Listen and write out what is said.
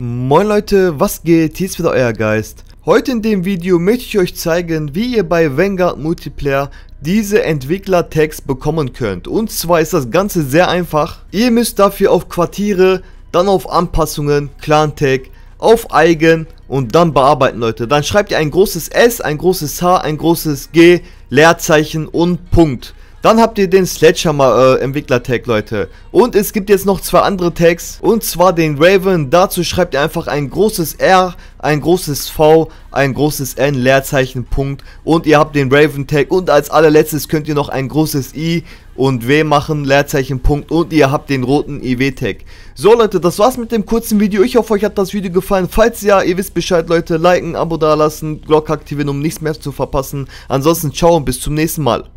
Moin Leute, was geht? Hier ist wieder euer Geist. Heute in dem Video möchte ich euch zeigen, wie ihr bei Vanguard Multiplayer diese Entwickler-Tags bekommen könnt. Und zwar ist das Ganze sehr einfach. Ihr müsst dafür auf Quartiere, dann auf Anpassungen, Clan-Tag, auf Eigen und dann bearbeiten Leute. Dann schreibt ihr ein großes S, ein großes H, ein großes G, Leerzeichen und Punkt. Dann habt ihr den Sledgehammer äh, Entwickler Tag, Leute. Und es gibt jetzt noch zwei andere Tags. Und zwar den Raven. Dazu schreibt ihr einfach ein großes R, ein großes V, ein großes N, Leerzeichen, Punkt. Und ihr habt den Raven Tag. Und als allerletztes könnt ihr noch ein großes I und W machen, Leerzeichen, Punkt. Und ihr habt den roten IW Tag. So Leute, das war's mit dem kurzen Video. Ich hoffe, euch hat das Video gefallen. Falls ja, ihr wisst Bescheid, Leute. Liken, Abo dalassen, Glocke aktivieren, um nichts mehr zu verpassen. Ansonsten ciao und bis zum nächsten Mal.